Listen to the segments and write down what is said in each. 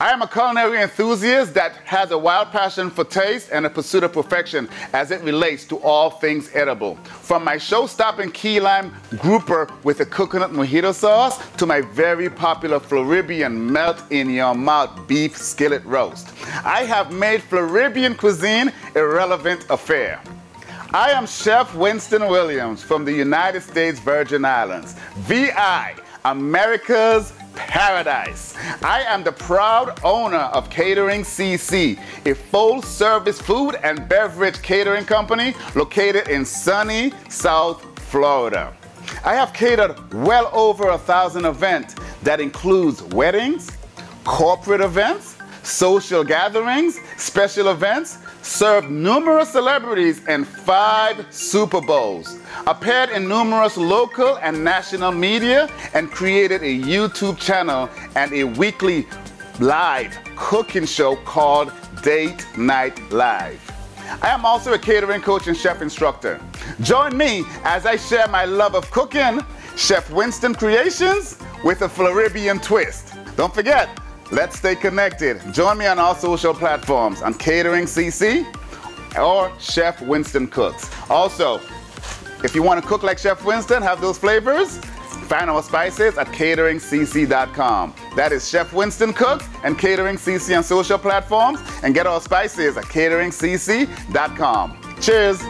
I am a culinary enthusiast that has a wild passion for taste and a pursuit of perfection as it relates to all things edible. From my show-stopping key lime grouper with a coconut mojito sauce to my very popular Floridian melt-in-your-mouth beef skillet roast. I have made Floridian cuisine a relevant affair. I am Chef Winston Williams from the United States Virgin Islands, VI, America's paradise. I am the proud owner of Catering CC, a full service food and beverage catering company located in sunny South Florida. I have catered well over a thousand events that includes weddings, corporate events, social gatherings, special events, served numerous celebrities and five Super Bowls, appeared in numerous local and national media, and created a YouTube channel and a weekly live cooking show called Date Night Live. I am also a catering coach and chef instructor. Join me as I share my love of cooking, Chef Winston Creations, with a Floridian twist. Don't forget, Let's stay connected. Join me on all social platforms on Catering CC or Chef Winston Cooks. Also, if you want to cook like Chef Winston, have those flavors, find our spices at cateringcc.com. That is Chef Winston Cooks and Catering CC on social platforms, and get our spices at cateringcc.com. Cheers!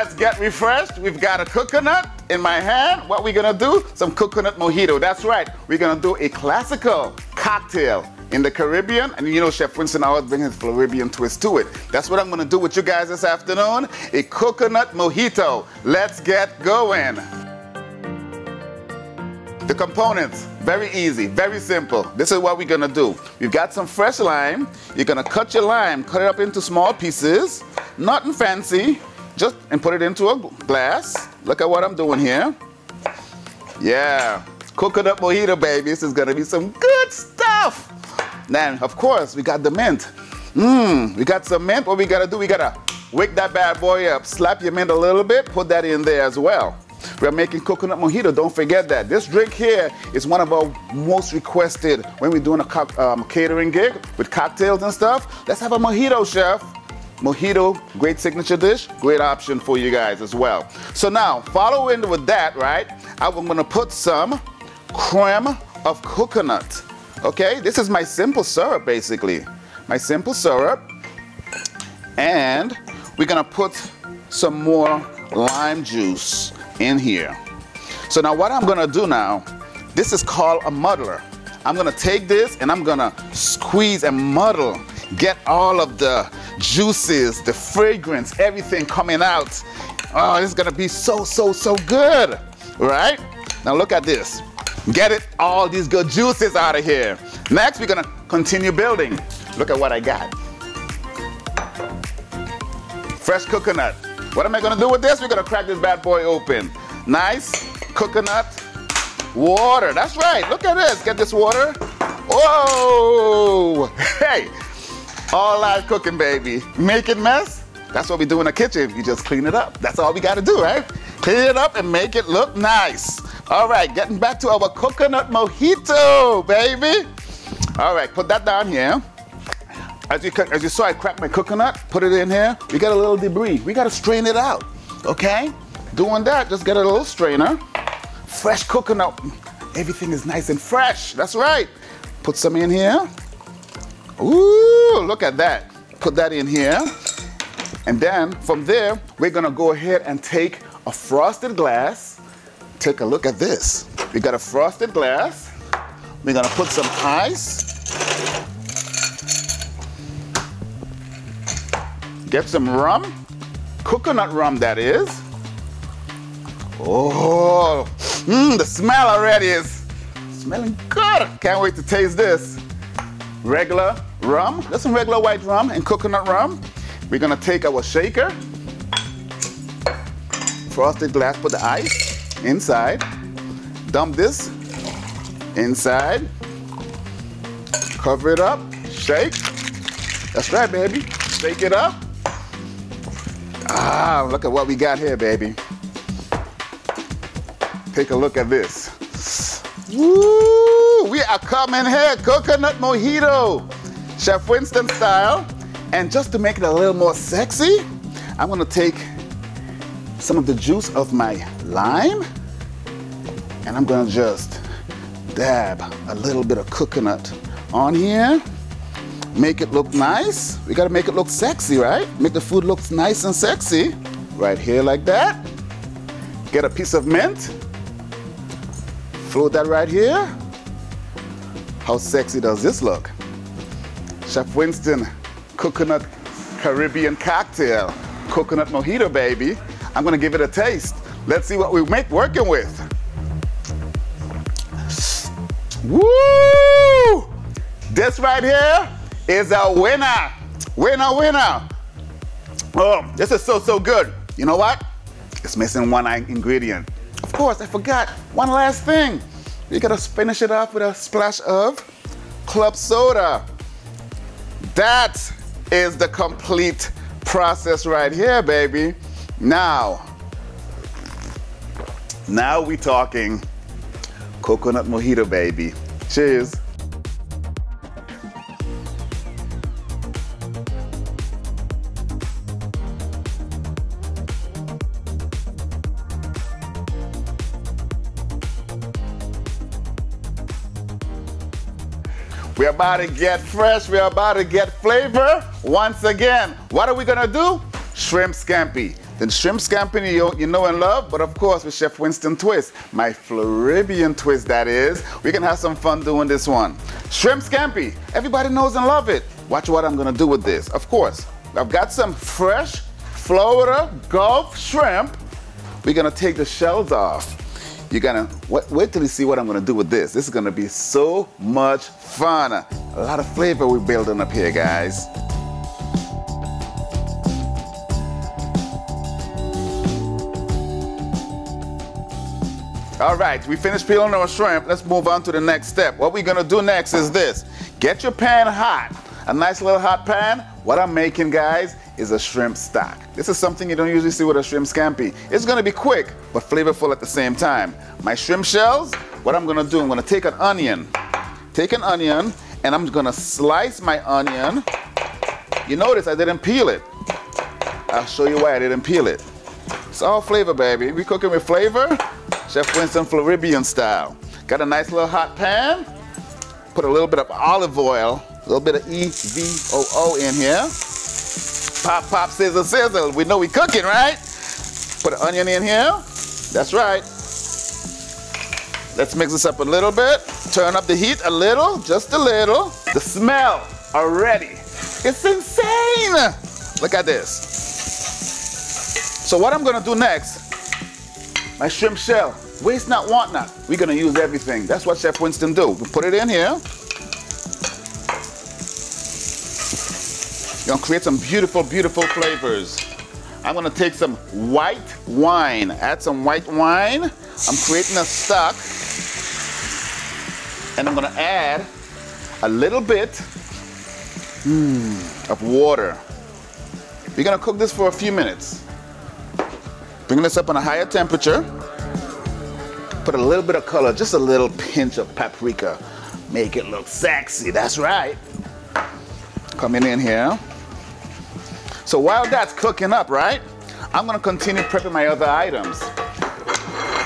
Let's get refreshed. We've got a coconut in my hand. What we gonna do? Some coconut mojito. That's right. We're gonna do a classical cocktail in the Caribbean. And you know, Chef Winston always brings his Floridian twist to it. That's what I'm gonna do with you guys this afternoon. A coconut mojito. Let's get going. The components, very easy, very simple. This is what we're gonna do. You've got some fresh lime. You're gonna cut your lime, cut it up into small pieces. Nothing fancy just and put it into a glass. Look at what I'm doing here. Yeah, coconut mojito, baby. This is gonna be some good stuff. Then, of course, we got the mint. Mmm, we got some mint. What we gotta do, we gotta wake that bad boy up. Slap your mint a little bit, put that in there as well. We're making coconut mojito, don't forget that. This drink here is one of our most requested when we're doing a um, catering gig with cocktails and stuff. Let's have a mojito, chef. Mojito, great signature dish, great option for you guys as well. So now, following with that, right, I'm gonna put some creme of coconut. Okay, this is my simple syrup basically. My simple syrup. And we're gonna put some more lime juice in here. So now what I'm gonna do now, this is called a muddler. I'm gonna take this and I'm gonna squeeze and muddle, get all of the juices, the fragrance, everything coming out. Oh, it's gonna be so, so, so good, right? Now look at this. Get it, all these good juices out of here. Next, we're gonna continue building. Look at what I got. Fresh coconut. What am I gonna do with this? We're gonna crack this bad boy open. Nice coconut water. That's right, look at this. Get this water. Whoa! Hey, all live cooking, baby. Making mess? That's what we do in the kitchen. You just clean it up. That's all we gotta do, right? Clean it up and make it look nice. All right, getting back to our coconut mojito, baby. All right, put that down here. As you, as you saw, I cracked my coconut, put it in here. We got a little debris. We gotta strain it out, okay? Doing that, just get a little strainer. Fresh coconut. Everything is nice and fresh. That's right. Put some in here. Ooh, look at that. Put that in here. And then from there, we're gonna go ahead and take a frosted glass. Take a look at this. We got a frosted glass. We're gonna put some ice. Get some rum. Coconut rum, that is. Oh, mmm, the smell already is smelling good. Can't wait to taste this. Regular rum, just some regular white rum and coconut rum. We're gonna take our shaker, frosted glass, put the ice inside, dump this inside, cover it up, shake. That's right, baby. Shake it up. Ah, look at what we got here, baby. Take a look at this. Woo! We are coming here, coconut mojito. Chef Winston style. And just to make it a little more sexy, I'm gonna take some of the juice of my lime and I'm gonna just dab a little bit of coconut on here. Make it look nice. We gotta make it look sexy, right? Make the food look nice and sexy. Right here like that. Get a piece of mint. Float that right here. How sexy does this look? Chef Winston coconut Caribbean cocktail. Coconut mojito, baby. I'm gonna give it a taste. Let's see what we make working with. Woo! This right here is a winner. Winner, winner. Oh, this is so, so good. You know what? It's missing one ingredient. Of course, I forgot one last thing. We gotta finish it off with a splash of club soda. That is the complete process right here, baby. Now, now we talking coconut mojito, baby. Cheers. About to get fresh. We're about to get flavor once again. What are we gonna do? Shrimp scampi. The shrimp scampi you, you know and love, but of course with Chef Winston twist, my Floridian twist that is. We can have some fun doing this one. Shrimp scampi, everybody knows and love it. Watch what I'm gonna do with this. Of course, I've got some fresh Florida Gulf shrimp. We're gonna take the shells off. You're gonna, wait, wait till you see what I'm gonna do with this. This is gonna be so much fun. A lot of flavor we're building up here, guys. All right, we finished peeling our shrimp. Let's move on to the next step. What we're gonna do next is this. Get your pan hot. A nice little hot pan. What I'm making, guys, is a shrimp stock. This is something you don't usually see with a shrimp scampi. It's gonna be quick, but flavorful at the same time. My shrimp shells, what I'm gonna do, I'm gonna take an onion, take an onion, and I'm gonna slice my onion. You notice I didn't peel it. I'll show you why I didn't peel it. It's all flavor, baby. We cooking with flavor, Chef Winston Floridian style. Got a nice little hot pan. Put a little bit of olive oil, a little bit of EVOO in here. Pop, pop, sizzle, sizzle. We know we cooking, right? Put an onion in here. That's right. Let's mix this up a little bit. Turn up the heat a little, just a little. The smell already. It's insane. Look at this. So what I'm gonna do next, my shrimp shell, waste not, want not. We're gonna use everything. That's what Chef Winston do. We put it in here. Gonna create some beautiful, beautiful flavors. I'm gonna take some white wine, add some white wine. I'm creating a stock. And I'm gonna add a little bit mm, of water. We're gonna cook this for a few minutes. Bring this up on a higher temperature. Put a little bit of color, just a little pinch of paprika. Make it look sexy, that's right. Coming in here. So while that's cooking up, right, I'm gonna continue prepping my other items.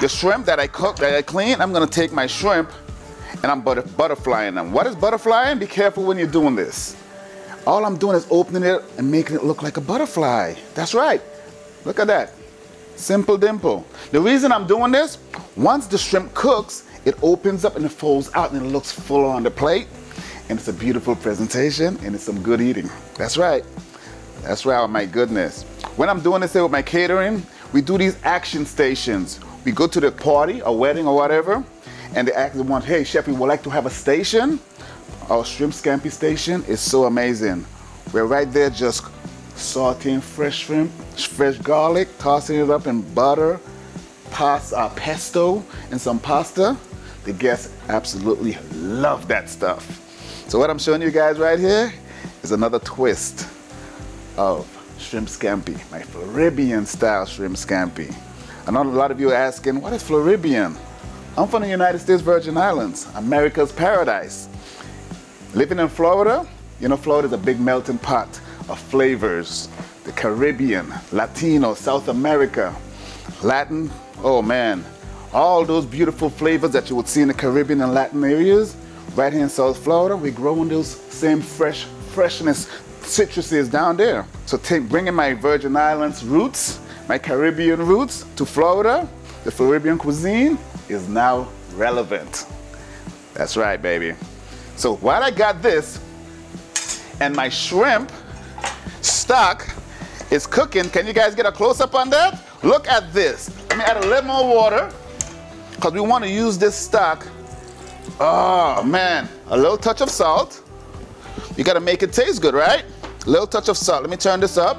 The shrimp that I cook, that I clean, I'm gonna take my shrimp and I'm butter butterflying them. What is butterflying? Be careful when you're doing this. All I'm doing is opening it and making it look like a butterfly. That's right. Look at that. Simple dimple. The reason I'm doing this, once the shrimp cooks, it opens up and it folds out and it looks full on the plate. And it's a beautiful presentation and it's some good eating. That's right. That's right, my goodness. When I'm doing this here with my catering, we do these action stations. We go to the party, a wedding or whatever, and they ask the one, hey chef, we would like to have a station. Our shrimp scampi station is so amazing. We're right there just sauteing fresh shrimp, fresh garlic, tossing it up in butter, pasta, uh, pesto, and some pasta. The guests absolutely love that stuff. So what I'm showing you guys right here is another twist of shrimp scampi, my Floribbean style shrimp scampi. I know a lot of you are asking, what is Floribbean? I'm from the United States Virgin Islands, America's paradise. Living in Florida, you know, Florida is a big melting pot of flavors. The Caribbean, Latino, South America, Latin, oh man, all those beautiful flavors that you would see in the Caribbean and Latin areas, right here in South Florida, we grow in those same fresh freshness citruses down there. So bringing my Virgin Islands roots, my Caribbean roots to Florida, the Floridian cuisine is now relevant. That's right, baby. So while I got this and my shrimp stock is cooking, can you guys get a close up on that? Look at this. Let me add a little more water because we want to use this stock. Oh man, a little touch of salt. You got to make it taste good, right? Little touch of salt. Let me turn this up.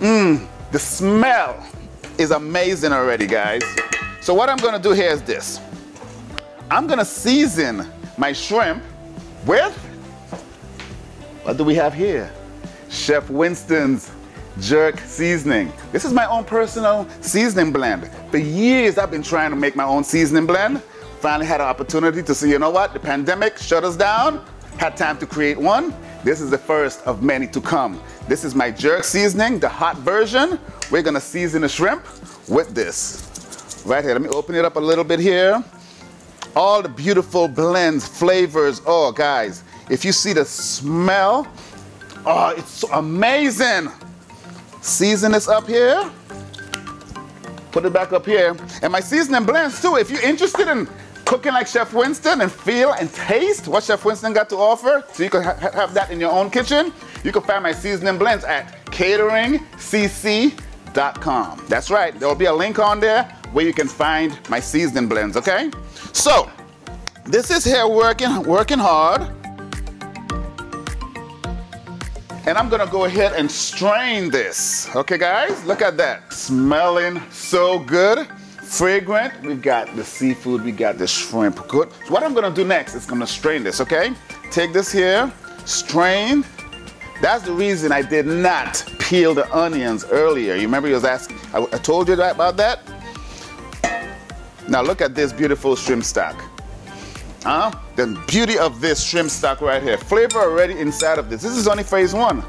Mmm, the smell is amazing already, guys. So what I'm gonna do here is this. I'm gonna season my shrimp with, what do we have here? Chef Winston's jerk seasoning. This is my own personal seasoning blend. For years, I've been trying to make my own seasoning blend. Finally had an opportunity to see, you know what? The pandemic shut us down. Had time to create one. This is the first of many to come. This is my jerk seasoning, the hot version. We're gonna season the shrimp with this. Right here, let me open it up a little bit here. All the beautiful blends, flavors. Oh, guys, if you see the smell, oh, it's so amazing. Season this up here. Put it back up here. And my seasoning blends too. If you're interested in cooking like Chef Winston and feel and taste what Chef Winston got to offer, so you can ha have that in your own kitchen, you can find my seasoning blends at cateringcc.com. That's right, there will be a link on there where you can find my seasoning blends, okay? So, this is here working, working hard. And I'm gonna go ahead and strain this. Okay guys, look at that. Smelling so good, fragrant. We've got the seafood, we got the shrimp good. So what I'm gonna do next is gonna strain this, okay? Take this here, strain. That's the reason I did not peel the onions earlier. You remember you was asking, I, I told you that, about that? Now look at this beautiful shrimp stock. Huh? The beauty of this shrimp stock right here. Flavor already inside of this. This is only phase one.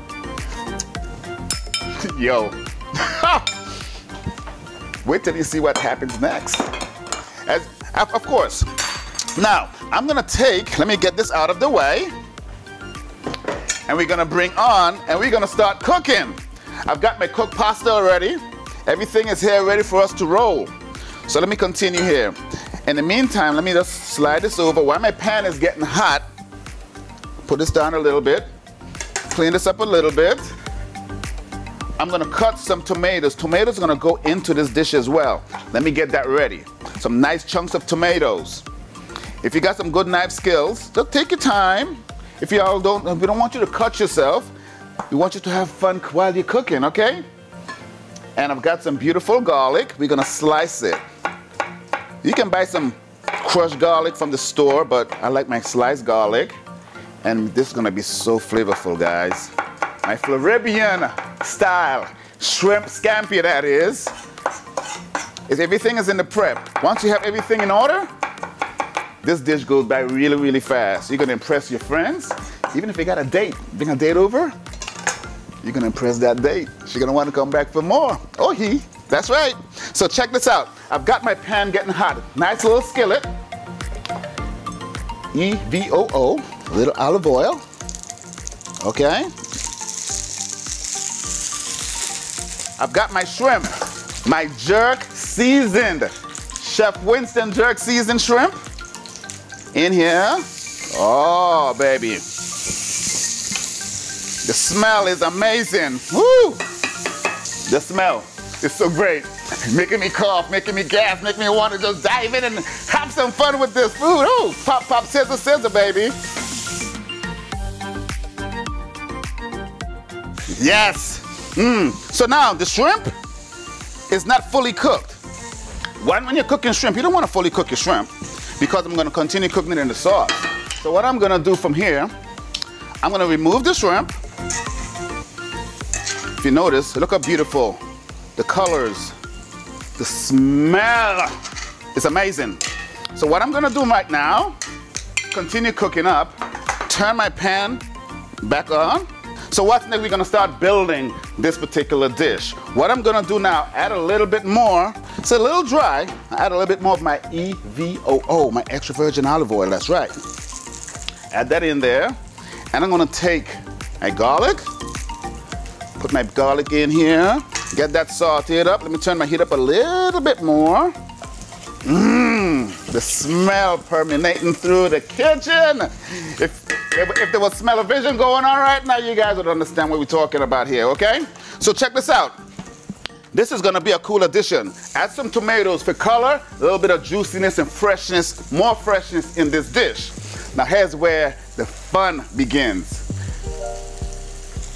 Yo. Wait till you see what happens next. As, of course. Now, I'm gonna take, let me get this out of the way. And we're gonna bring on, and we're gonna start cooking. I've got my cooked pasta already. Everything is here ready for us to roll. So let me continue here. In the meantime, let me just slide this over. While my pan is getting hot, put this down a little bit, clean this up a little bit. I'm gonna cut some tomatoes. Tomatoes are gonna go into this dish as well. Let me get that ready. Some nice chunks of tomatoes. If you got some good knife skills, just take your time. If you all don't, we don't want you to cut yourself. We want you to have fun while you're cooking, okay? And I've got some beautiful garlic. We're gonna slice it. You can buy some crushed garlic from the store, but I like my sliced garlic. And this is gonna be so flavorful, guys. My Floribbean style shrimp scampi, that is. Is everything is in the prep. Once you have everything in order, this dish goes by really, really fast. You're gonna impress your friends. Even if you got a date, bring a date over, you're gonna impress that date. She's gonna wanna come back for more. Or he. That's right. So check this out. I've got my pan getting hot. Nice little skillet. E-V-O-O, a little olive oil. Okay. I've got my shrimp, my jerk seasoned, Chef Winston jerk seasoned shrimp in here. Oh, baby. The smell is amazing. Woo! The smell. It's so great. Making me cough, making me gas, making me want to just dive in and have some fun with this food. Oh, pop, pop, scissor, scissor, baby. Yes. Mmm. So now the shrimp is not fully cooked. When, when you're cooking shrimp, you don't want to fully cook your shrimp because I'm going to continue cooking it in the sauce. So what I'm going to do from here, I'm going to remove the shrimp If you notice, look how beautiful. The colors, the smell. It's amazing. So what I'm gonna do right now, continue cooking up, turn my pan back on. So what's next? We're gonna start building this particular dish. What I'm gonna do now, add a little bit more. It's a little dry. add a little bit more of my EVOO, my extra virgin olive oil, that's right. Add that in there. And I'm gonna take my garlic, put my garlic in here, get that sauteed up. Let me turn my heat up a little bit more. Mmm, the smell permeating through the kitchen. If, if, if there was smell-o-vision going on right now, you guys would understand what we're talking about here, okay? So check this out. This is gonna be a cool addition. Add some tomatoes for color, a little bit of juiciness and freshness, more freshness in this dish. Now here's where the fun begins.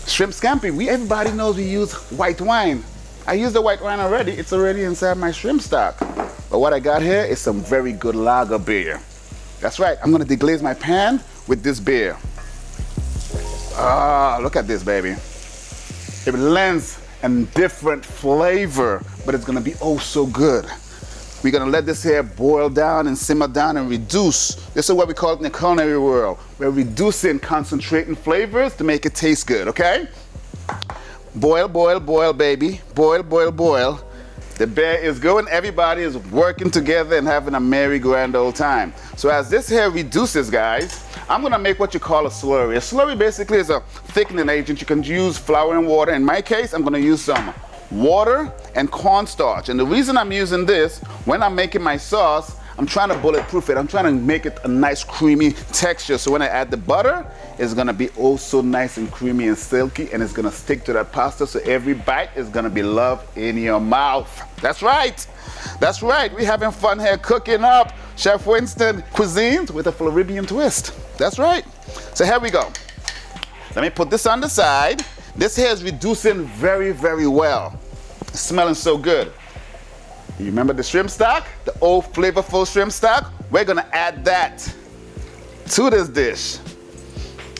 Shrimp scampi, we everybody knows we use white wine. I used the white wine already, it's already inside my shrimp stock. But what I got here is some very good lager beer. That's right, I'm gonna deglaze my pan with this beer. Ah, look at this, baby. It lends a different flavor, but it's gonna be oh so good. We're gonna let this here boil down and simmer down and reduce. This is what we call it in the culinary world. We're reducing, concentrating flavors to make it taste good, okay? Boil, boil, boil, baby. Boil, boil, boil. The bear is going, everybody is working together and having a merry grand old time. So as this here reduces, guys, I'm gonna make what you call a slurry. A slurry basically is a thickening agent. You can use flour and water. In my case, I'm gonna use some water and cornstarch. And the reason I'm using this, when I'm making my sauce, I'm trying to bulletproof it. I'm trying to make it a nice creamy texture. So when I add the butter, it's gonna be oh so nice and creamy and silky and it's gonna stick to that pasta. So every bite is gonna be love in your mouth. That's right. That's right. We're having fun here cooking up Chef Winston cuisines with a Floridian twist. That's right. So here we go. Let me put this on the side. This here is reducing very, very well. It's smelling so good. You remember the shrimp stock? The old flavorful shrimp stock? We're gonna add that to this dish.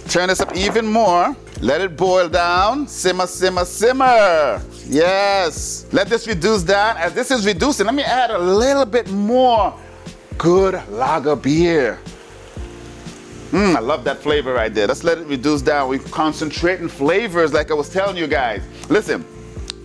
Turn this up even more. Let it boil down. Simmer, simmer, simmer. Yes. Let this reduce down. As this is reducing, let me add a little bit more good lager beer. Mmm, I love that flavor right there. Let's let it reduce down. We're concentrating flavors like I was telling you guys. Listen,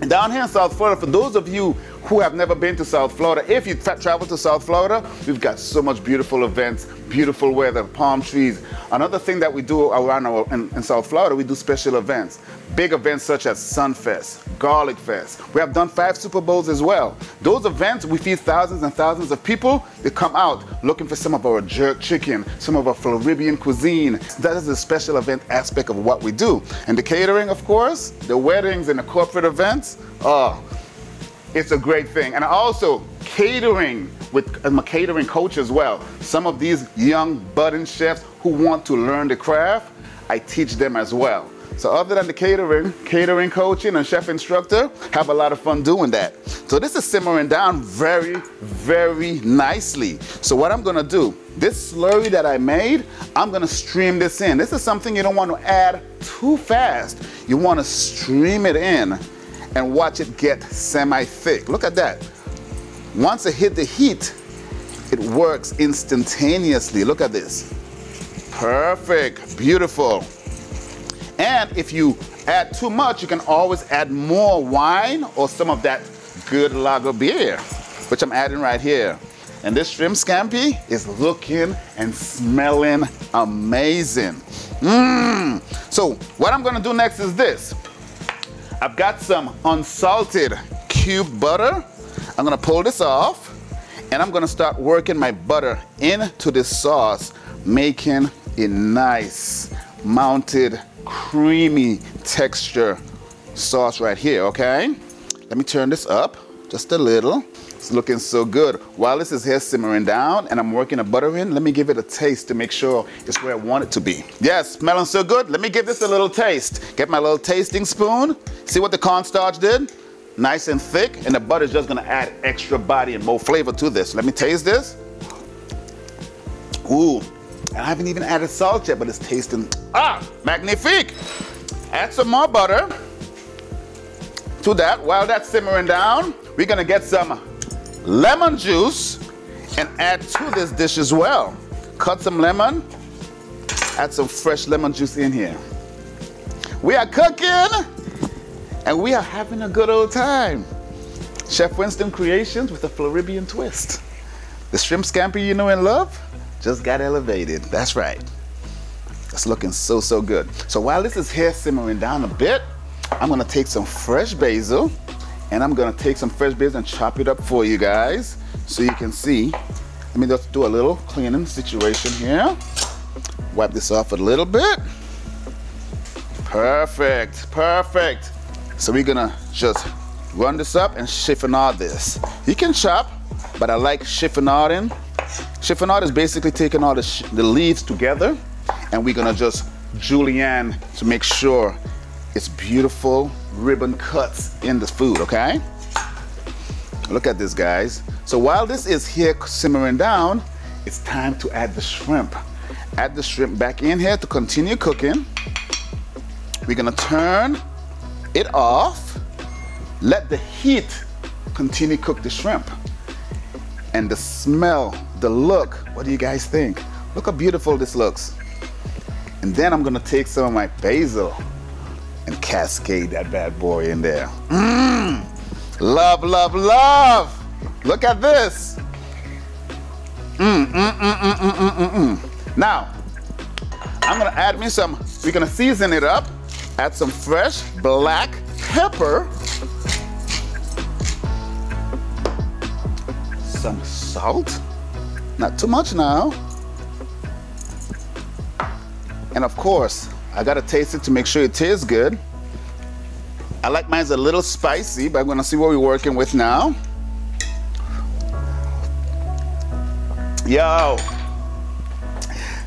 down here in South Florida, for those of you who have never been to South Florida, if you travel to South Florida, we've got so much beautiful events, beautiful weather, palm trees. Another thing that we do around our, in, in South Florida, we do special events. Big events such as Sunfest, Garlic Fest. We have done five Super Bowls as well. Those events, we feed thousands and thousands of people. They come out looking for some of our jerk chicken, some of our Floridian cuisine. That is the special event aspect of what we do. And the catering, of course, the weddings and the corporate events, oh, it's a great thing. And also catering with I'm a catering coach as well. Some of these young budding chefs who want to learn the craft, I teach them as well. So other than the catering, catering coaching and chef instructor, have a lot of fun doing that. So this is simmering down very, very nicely. So what I'm gonna do, this slurry that I made, I'm gonna stream this in. This is something you don't wanna add too fast. You wanna stream it in and watch it get semi-thick. Look at that. Once it hit the heat, it works instantaneously. Look at this. Perfect, beautiful. And if you add too much, you can always add more wine or some of that good lager beer, which I'm adding right here. And this shrimp scampi is looking and smelling amazing. Mmm. So what I'm gonna do next is this. I've got some unsalted cube butter. I'm gonna pull this off and I'm gonna start working my butter into this sauce, making a nice mounted creamy texture sauce right here, okay? Let me turn this up just a little. Looking so good. While this is here simmering down and I'm working the butter in, let me give it a taste to make sure it's where I want it to be. Yes, smelling so good. Let me give this a little taste. Get my little tasting spoon. See what the cornstarch did? Nice and thick, and the butter is just gonna add extra body and more flavor to this. Let me taste this. Ooh, and I haven't even added salt yet, but it's tasting, ah, magnifique. Add some more butter. to that, while that's simmering down, we're gonna get some lemon juice and add to this dish as well. Cut some lemon, add some fresh lemon juice in here. We are cooking and we are having a good old time. Chef Winston Creations with a Floribbean twist. The shrimp scampi you know and love just got elevated. That's right. It's looking so, so good. So while this is here simmering down a bit, I'm gonna take some fresh basil and I'm gonna take some fresh basil and chop it up for you guys so you can see. Let me just do a little cleaning situation here. Wipe this off a little bit. Perfect, perfect. So we're gonna just run this up and chiffonade this. You can chop, but I like chiffonading. Chiffonade is basically taking all the, the leaves together and we're gonna just julienne to make sure it's beautiful ribbon cuts in the food, okay? Look at this, guys. So while this is here simmering down, it's time to add the shrimp. Add the shrimp back in here to continue cooking. We're gonna turn it off. Let the heat continue cook the shrimp. And the smell, the look, what do you guys think? Look how beautiful this looks. And then I'm gonna take some of my basil and cascade that bad boy in there. Mmm, love, love, love. Look at this. Mmm, mmm. Now, I'm gonna add me some, we're gonna season it up, add some fresh black pepper, some salt, not too much now, and of course, I gotta taste it to make sure it tastes good. I like mine's a little spicy, but I'm gonna see what we're working with now. Yo,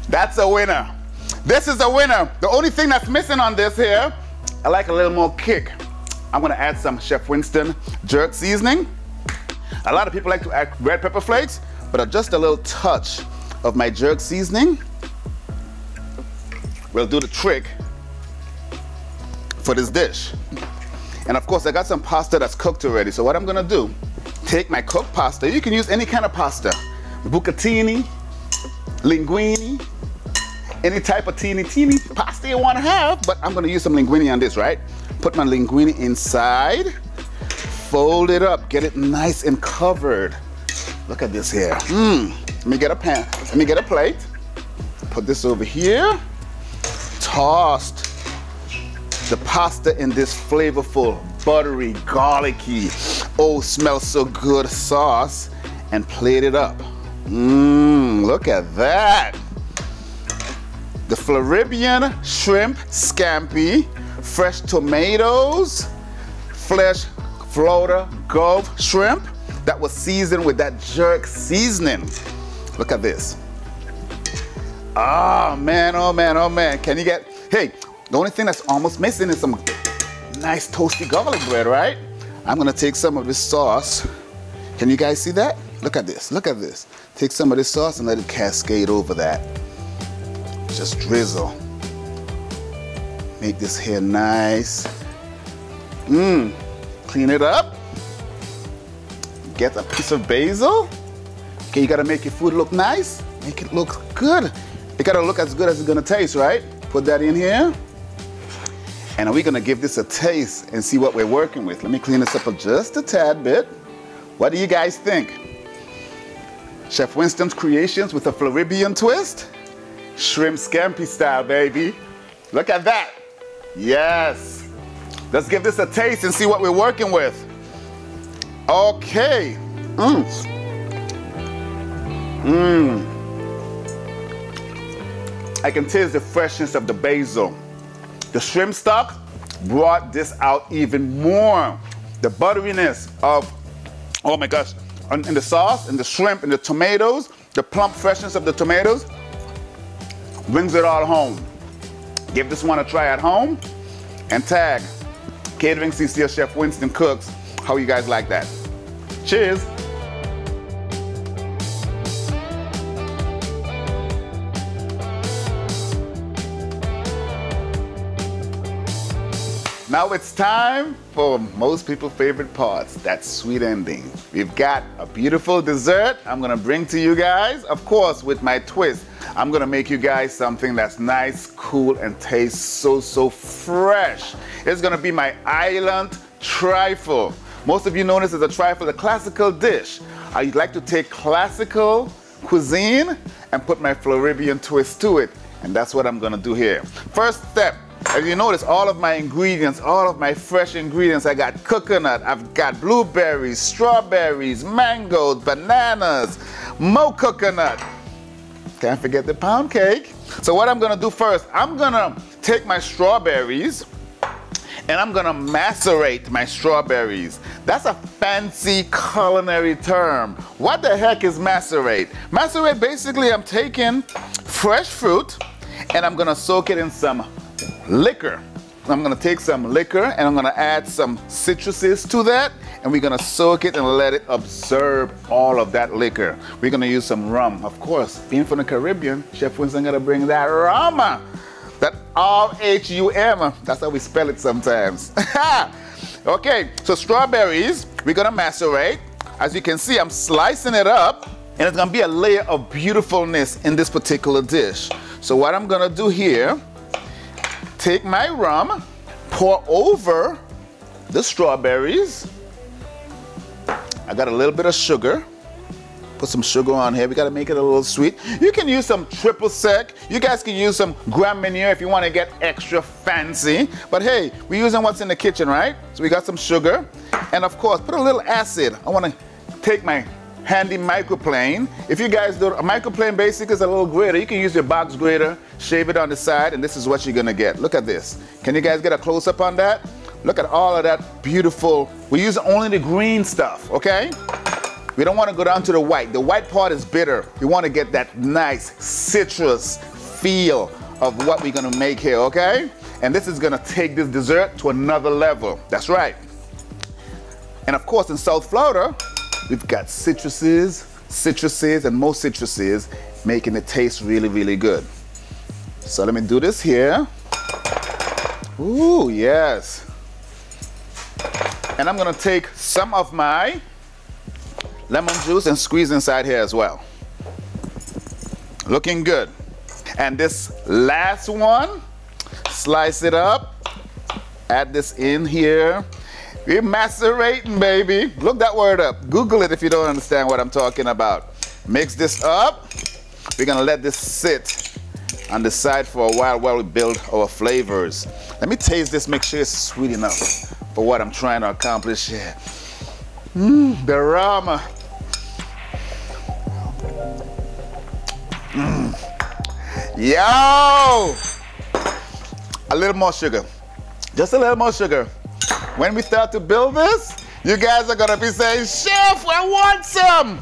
that's a winner. This is a winner. The only thing that's missing on this here, I like a little more kick. I'm gonna add some Chef Winston jerk seasoning. A lot of people like to add red pepper flakes, but just a little touch of my jerk seasoning will do the trick for this dish. And of course, I got some pasta that's cooked already. So what I'm gonna do, take my cooked pasta. You can use any kind of pasta. Bucatini, linguine, any type of teeny teeny pasta you wanna have, but I'm gonna use some linguine on this, right? Put my linguine inside, fold it up, get it nice and covered. Look at this here. Mmm, let me get a pan, let me get a plate. Put this over here tossed the pasta in this flavorful, buttery, garlicky, oh, smells so good sauce and plate it up. Mmm, look at that. The Floribbean shrimp scampi, fresh tomatoes, fresh Florida Gulf shrimp that was seasoned with that jerk seasoning. Look at this. Oh man, oh man, oh man. Can you get, hey, the only thing that's almost missing is some nice toasty garlic bread, right? I'm gonna take some of this sauce. Can you guys see that? Look at this, look at this. Take some of this sauce and let it cascade over that. Just drizzle. Make this hair nice. Mmm, clean it up. Get a piece of basil. Okay, you gotta make your food look nice. Make it look good. It gotta look as good as it's gonna taste, right? Put that in here. And we're gonna give this a taste and see what we're working with. Let me clean this up just a tad bit. What do you guys think? Chef Winston's creations with a Floribbean twist? Shrimp scampi style, baby. Look at that. Yes. Let's give this a taste and see what we're working with. Okay. Mmm. Mmm. I can taste the freshness of the basil. The shrimp stock brought this out even more. The butteriness of, oh my gosh, and the sauce and the shrimp and the tomatoes, the plump freshness of the tomatoes brings it all home. Give this one a try at home and tag Catering CCL Chef Winston Cooks. How you guys like that? Cheers. Now it's time for most people's favorite parts, that sweet ending. We've got a beautiful dessert I'm gonna bring to you guys. Of course, with my twist, I'm gonna make you guys something that's nice, cool, and tastes so, so fresh. It's gonna be my island trifle. Most of you know this as a trifle, a classical dish. I like to take classical cuisine and put my Floridian twist to it. And that's what I'm gonna do here. First step, as you notice, all of my ingredients, all of my fresh ingredients, I got coconut, I've got blueberries, strawberries, mangoes, bananas, mo coconut. Can't forget the pound cake. So what I'm gonna do first, I'm gonna take my strawberries and I'm gonna macerate my strawberries. That's a fancy culinary term. What the heck is macerate? Macerate, basically I'm taking fresh fruit and I'm gonna soak it in some liquor. I'm gonna take some liquor and I'm gonna add some citruses to that and we're gonna soak it and let it absorb all of that liquor. We're gonna use some rum. Of course, being from the Caribbean, Chef Winston gonna bring that rum. That R-H-U-M, that's how we spell it sometimes. okay, so strawberries, we're gonna macerate. As you can see, I'm slicing it up and it's gonna be a layer of beautifulness in this particular dish. So what I'm gonna do here take my rum, pour over the strawberries. I got a little bit of sugar. Put some sugar on here. We gotta make it a little sweet. You can use some triple sec. You guys can use some Grand Marnier if you wanna get extra fancy. But hey, we're using what's in the kitchen, right? So we got some sugar. And of course, put a little acid. I wanna take my handy microplane. If you guys do, a microplane basic is a little grater. You can use your box grater, shave it on the side, and this is what you're gonna get. Look at this. Can you guys get a close up on that? Look at all of that beautiful, we use only the green stuff, okay? We don't wanna go down to the white. The white part is bitter. We wanna get that nice citrus feel of what we're gonna make here, okay? And this is gonna take this dessert to another level. That's right. And of course, in South Florida, We've got citruses, citruses, and more citruses, making it taste really, really good. So let me do this here. Ooh, yes. And I'm gonna take some of my lemon juice and squeeze inside here as well. Looking good. And this last one, slice it up, add this in here. We're macerating, baby. Look that word up. Google it if you don't understand what I'm talking about. Mix this up. We're gonna let this sit on the side for a while while we build our flavors. Let me taste this, make sure it's sweet enough for what I'm trying to accomplish here. Mmm, the rama. Mmm. Yo! A little more sugar. Just a little more sugar. When we start to build this, you guys are gonna be saying, Chef, I want some.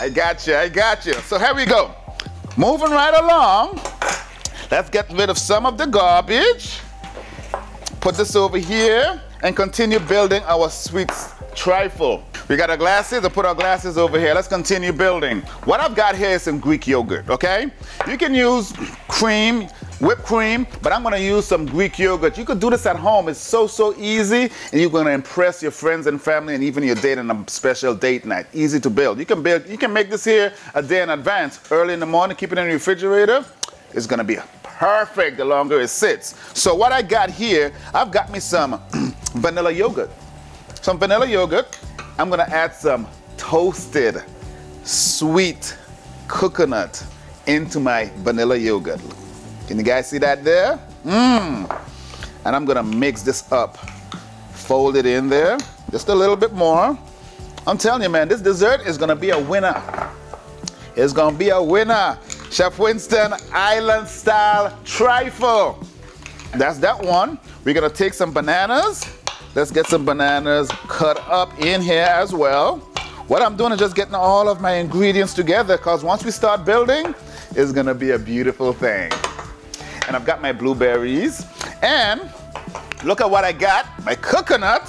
I got you, I got you. So here we go. Moving right along. Let's get rid of some of the garbage. Put this over here and continue building our sweet trifle. We got our glasses, I put our glasses over here. Let's continue building. What I've got here is some Greek yogurt, okay? You can use cream, whipped cream, but I'm gonna use some Greek yogurt. You could do this at home. It's so, so easy, and you're gonna impress your friends and family and even your date on a special date night. Easy to build. You can build, you can make this here a day in advance. Early in the morning, keep it in the refrigerator. It's gonna be perfect the longer it sits. So what I got here, I've got me some vanilla yogurt. Some vanilla yogurt. I'm gonna add some toasted, sweet coconut into my vanilla yogurt. Can you guys see that there? Mmm. And I'm gonna mix this up. Fold it in there, just a little bit more. I'm telling you, man, this dessert is gonna be a winner. It's gonna be a winner. Chef Winston Island Style Trifle. That's that one. We're gonna take some bananas. Let's get some bananas cut up in here as well. What I'm doing is just getting all of my ingredients together because once we start building, it's gonna be a beautiful thing and I've got my blueberries. And look at what I got, my coconut,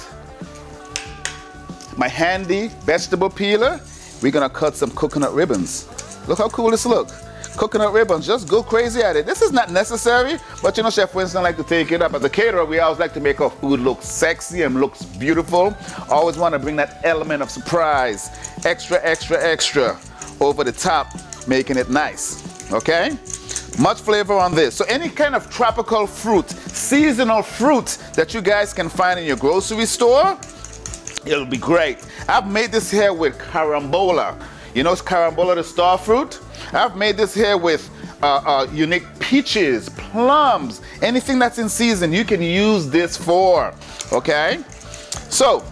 my handy vegetable peeler. We're gonna cut some coconut ribbons. Look how cool this looks. coconut ribbons. Just go crazy at it. This is not necessary, but you know, Chef Winston like to take it up. As a caterer, we always like to make our food look sexy and looks beautiful. Always want to bring that element of surprise. Extra, extra, extra over the top, making it nice. Okay? Much flavor on this. So any kind of tropical fruit, seasonal fruit that you guys can find in your grocery store, it'll be great. I've made this here with carambola. You know carambola, the star fruit? I've made this here with uh, uh, unique peaches, plums, anything that's in season, you can use this for, okay? So,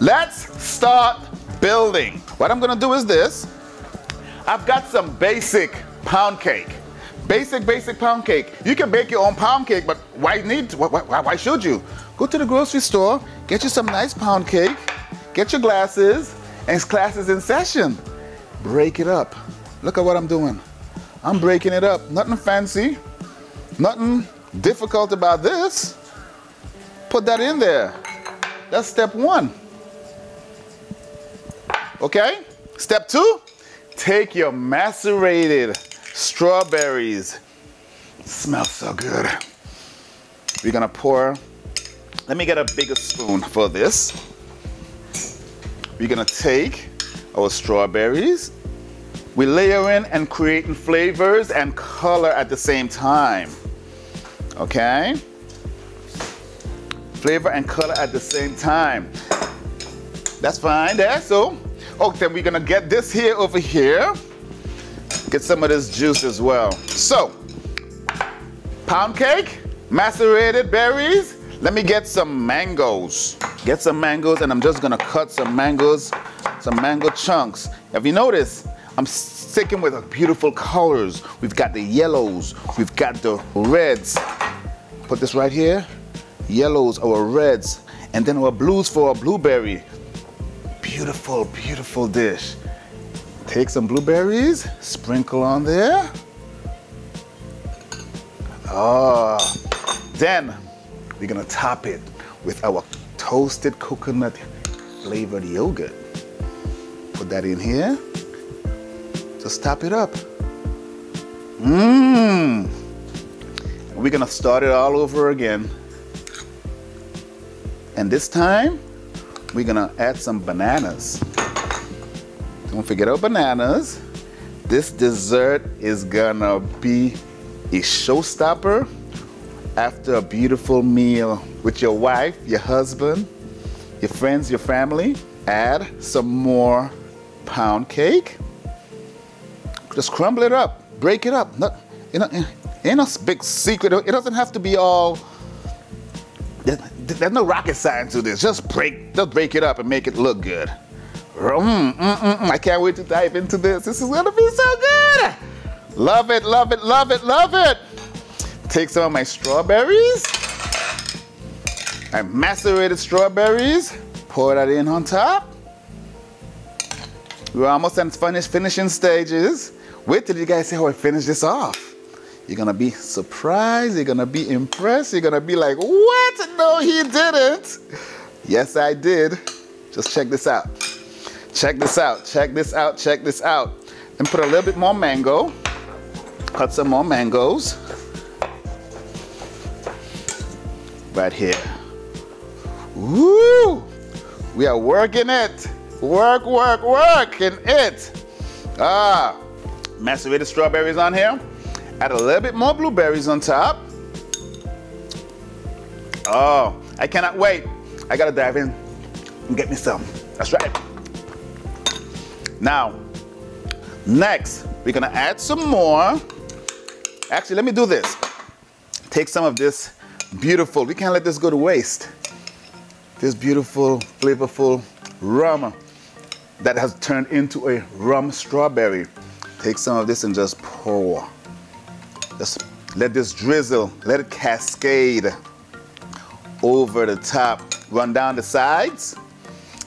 let's start building. What I'm gonna do is this. I've got some basic pound cake. Basic, basic pound cake. You can bake your own pound cake, but why need, why, why, should you? Go to the grocery store, get you some nice pound cake, get your glasses, and class is in session. Break it up. Look at what I'm doing. I'm breaking it up. Nothing fancy, nothing difficult about this. Put that in there. That's step one. Okay? Step two, take your macerated strawberries. Smells so good. We're gonna pour, let me get a bigger spoon for this. We're gonna take our strawberries. We layer in and creating flavors and color at the same time. Okay? Flavor and color at the same time. That's fine there. So, oh, then we're gonna get this here over here. Get some of this juice as well. So, pound cake, macerated berries. Let me get some mangoes. Get some mangoes and I'm just gonna cut some mangoes, some mango chunks. Have you noticed? I'm sticking with beautiful colors. We've got the yellows, we've got the reds. Put this right here. Yellows, our reds, and then our blues for our blueberry. Beautiful, beautiful dish. Take some blueberries, sprinkle on there. Oh, then we're gonna top it with our toasted coconut flavored yogurt. Put that in here. Just top it up. Mmm. We're gonna start it all over again. And this time, we're gonna add some bananas. Don't forget our bananas. This dessert is gonna be a showstopper after a beautiful meal with your wife, your husband, your friends, your family. Add some more pound cake. Just crumble it up, break it up. Not, you know, ain't no big secret. It doesn't have to be all. There's no rocket science to this. Just break, just break it up and make it look good. Mm, mm, mm, mm, I can't wait to dive into this. This is gonna be so good. Love it, love it, love it, love it. Take some of my strawberries. I macerated strawberries. Pour that in on top. We're almost at finish, finishing stages. Wait till you guys see how I finish this off. You're gonna be surprised, you're gonna be impressed, you're gonna be like, what? No, he didn't. Yes, I did. Just check this out. Check this out, check this out, check this out. And put a little bit more mango. Cut some more mangoes. Right here. Woo! We are working it. Work, work, work in it. Ah, macerated strawberries on here. Add a little bit more blueberries on top. Oh, I cannot wait. I gotta dive in and get me some. That's right. Now, next, we're gonna add some more. Actually, let me do this. Take some of this beautiful, we can't let this go to waste. This beautiful, flavorful rum that has turned into a rum strawberry. Take some of this and just pour. Just let this drizzle, let it cascade over the top, run down the sides.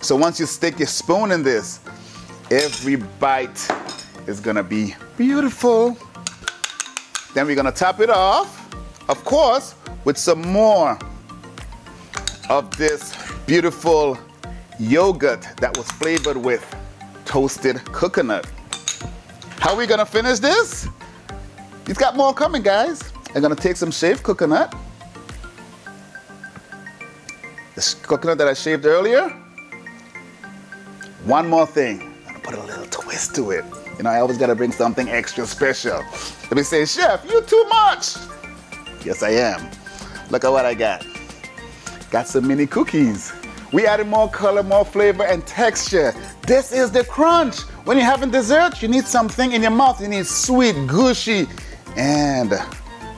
So once you stick your spoon in this, Every bite is gonna be beautiful. Then we're gonna top it off, of course, with some more of this beautiful yogurt that was flavored with toasted coconut. How are we gonna finish this? It's got more coming, guys. I'm gonna take some shaved coconut. This coconut that I shaved earlier. One more thing. Put a little twist to it. You know, I always gotta bring something extra special. Let me say, Chef, you too much. Yes, I am. Look at what I got. Got some mini cookies. We added more color, more flavor, and texture. This is the crunch. When you're having dessert, you need something in your mouth. You need sweet, gushy, and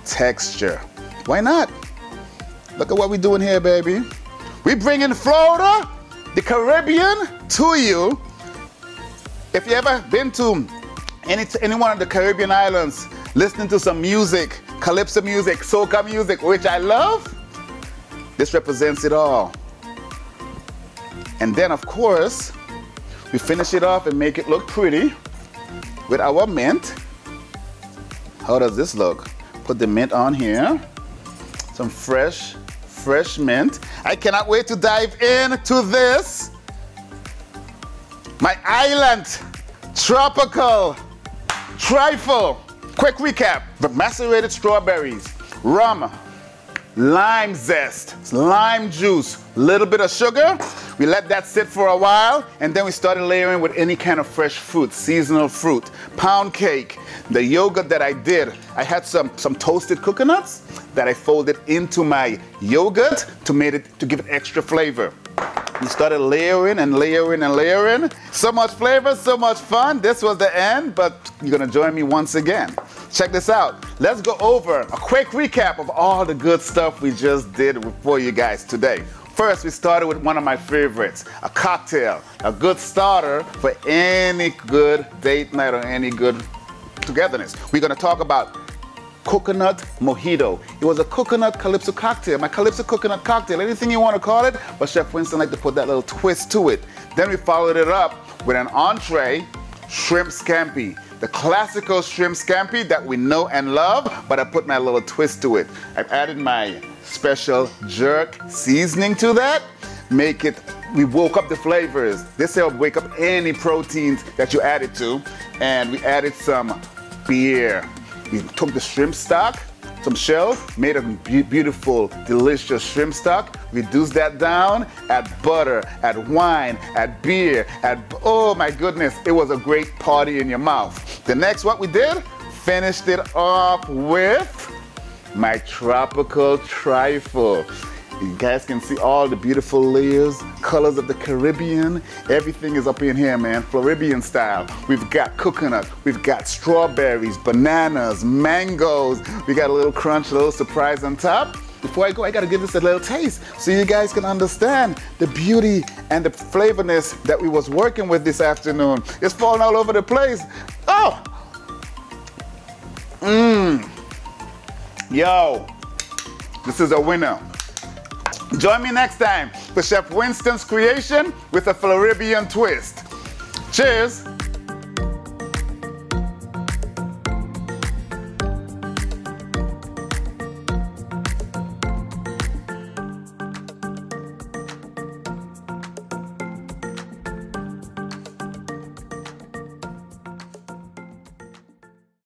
texture. Why not? Look at what we're doing here, baby. We bringing Florida, the Caribbean, to you. If you ever been to any, any one of the Caribbean islands, listening to some music, calypso music, soca music, which I love, this represents it all. And then, of course, we finish it off and make it look pretty with our mint. How does this look? Put the mint on here. Some fresh, fresh mint. I cannot wait to dive into this. My island tropical trifle. Quick recap. The macerated strawberries, rum, lime zest, lime juice, little bit of sugar. We let that sit for a while, and then we started layering with any kind of fresh fruit, seasonal fruit, pound cake, the yogurt that I did. I had some, some toasted coconuts that I folded into my yogurt to, make it, to give it extra flavor. We started layering and layering and layering. So much flavor, so much fun. This was the end, but you're gonna join me once again. Check this out. Let's go over a quick recap of all the good stuff we just did for you guys today. First, we started with one of my favorites, a cocktail, a good starter for any good date night or any good togetherness. We're gonna talk about coconut mojito. It was a coconut calypso cocktail, my calypso coconut cocktail, anything you want to call it, but Chef Winston liked to put that little twist to it. Then we followed it up with an entree, shrimp scampi. The classical shrimp scampi that we know and love, but I put my little twist to it. I've added my special jerk seasoning to that. Make it, we woke up the flavors. This helped wake up any proteins that you added to. And we added some beer. We took the shrimp stock, some shells, made a beautiful, delicious shrimp stock, reduced that down, add butter, add wine, add beer, add, oh my goodness, it was a great party in your mouth. The next, what we did, finished it off with my tropical trifle. You guys can see all the beautiful layers, colors of the Caribbean. Everything is up in here, man, Floridian style. We've got coconut, we've got strawberries, bananas, mangoes. We got a little crunch, a little surprise on top. Before I go, I gotta give this a little taste so you guys can understand the beauty and the flavorness that we was working with this afternoon. It's falling all over the place. Oh! Mmm. Yo, this is a winner. Join me next time for Chef Winston's creation with a Floridian twist. Cheers!